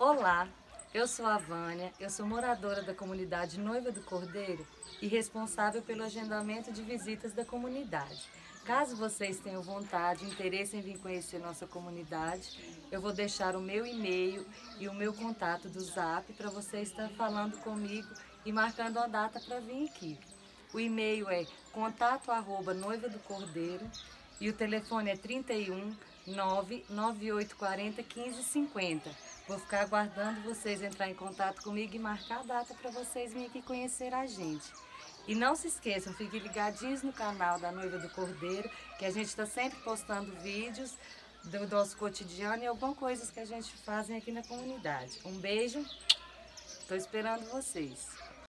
Olá, eu sou a Vânia, eu sou moradora da comunidade Noiva do Cordeiro e responsável pelo agendamento de visitas da comunidade. Caso vocês tenham vontade, interesse em vir conhecer nossa comunidade, eu vou deixar o meu e-mail e o meu contato do Zap para você estar falando comigo e marcando a data para vir aqui. O e-mail é contato arroba noiva do cordeiro e o telefone é 31 99840 1550. Vou ficar aguardando vocês entrar em contato comigo e marcar a data para vocês virem aqui conhecer a gente. E não se esqueçam, fiquem ligadinhos no canal da Noiva do Cordeiro, que a gente está sempre postando vídeos do nosso cotidiano e algumas coisas que a gente faz aqui na comunidade. Um beijo, estou esperando vocês.